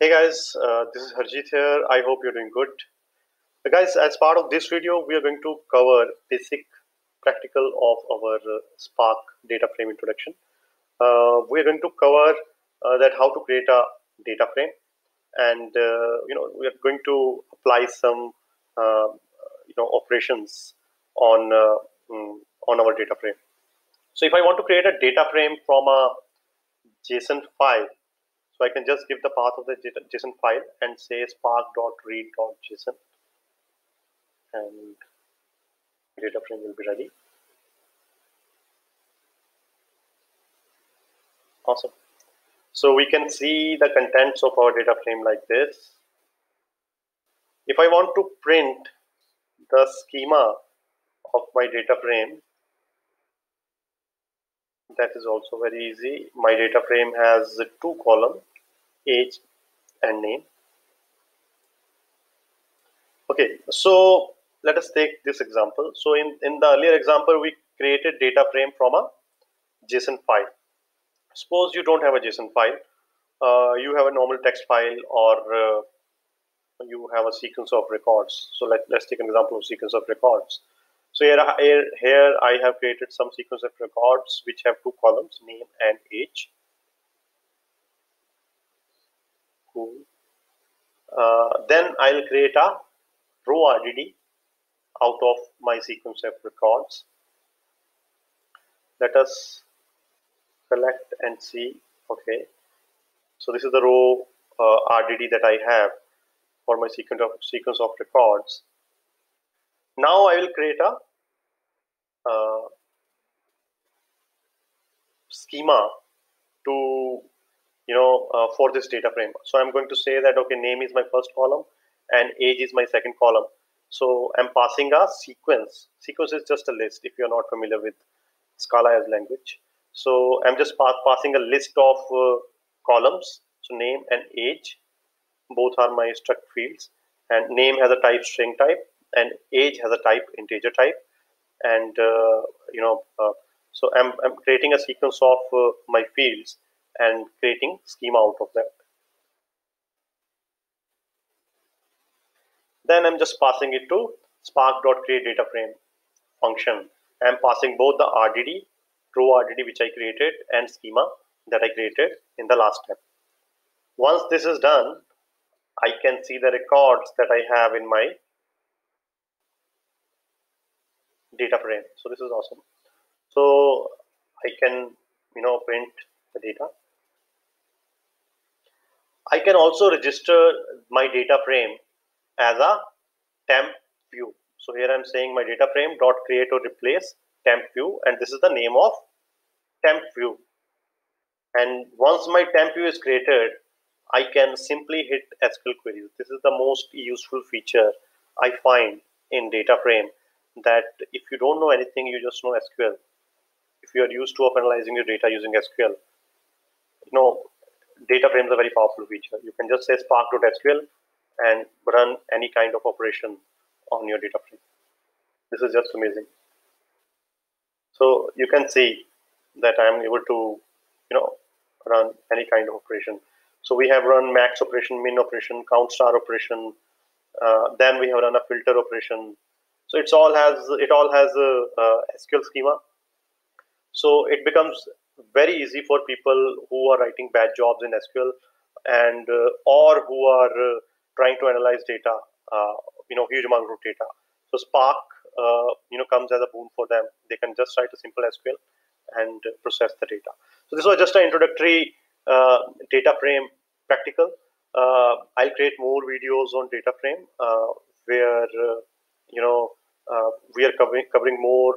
Hey guys, uh, this is Harjeet here. I hope you're doing good. Uh, guys, as part of this video, we are going to cover basic practical of our uh, Spark data frame introduction. Uh, we are going to cover uh, that how to create a data frame, and uh, you know we are going to apply some you know operations on mm, on our data frame. So if I want to create a data frame from a JSON file so I can just give the path of the JSON file and say spark.read.json and data frame will be ready. Awesome. So we can see the contents of our data frame like this. If I want to print the schema of my data frame, that is also very easy. My data frame has two columns age and name. Okay so let us take this example. So in in the earlier example we created data frame from a json file. Suppose you don't have a json file. Uh, you have a normal text file or uh, you have a sequence of records. So let, let's take an example of sequence of records so here, here, here I have created some sequence of records which have two columns name and age cool. Uh, then I'll create a row RDD out of my sequence of records. Let us select and see. Okay, so this is the row uh, RDD that I have for my sequence of sequence of records. Now I will create a uh, schema to you know, uh, for this data frame. So I'm going to say that, okay, name is my first column and age is my second column. So I'm passing a sequence. Sequence is just a list if you're not familiar with Scala as language. So I'm just pa passing a list of uh, columns. So name and age, both are my struct fields. And name has a type string type and age has a type integer type. And, uh, you know, uh, so I'm, I'm creating a sequence of uh, my fields and creating schema out of that. Then I'm just passing it to spark.createDataFrame function. I'm passing both the RDD, true RDD which I created and schema that I created in the last step. Once this is done, I can see the records that I have in my data frame. So this is awesome. So I can, you know, print the data. I can also register my data frame as a temp view. So here I'm saying my data frame dot create or replace temp view and this is the name of temp view. And once my temp view is created, I can simply hit SQL queries. This is the most useful feature I find in data frame that if you don't know anything, you just know SQL. If you are used to of analyzing your data using SQL, you know, data frames are very powerful feature. You can just say spark.sql and run any kind of operation on your data frame. This is just amazing. So you can see that I'm able to, you know, run any kind of operation. So we have run max operation, min operation, count star operation. Uh, then we have run a filter operation. So it's all has it all has a, a SQL schema. So it becomes very easy for people who are writing bad jobs in SQL and uh, or who are uh, trying to analyze data, uh, you know, huge amount of data. So Spark, uh, you know, comes as a boon for them. They can just write a simple SQL and process the data. So this was just an introductory uh, data frame practical. Uh, I'll create more videos on data frame where you know we are covering covering more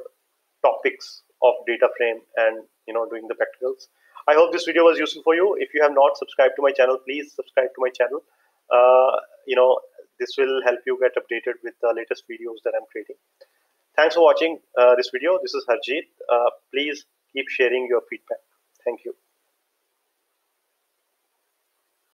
topics of data frame and you know doing the practicals. I hope this video was useful for you. If you have not subscribed to my channel please subscribe to my channel. Uh, you know this will help you get updated with the latest videos that i'm creating. Thanks for watching uh, this video. This is harjeet. Uh, please keep sharing your feedback. Thank you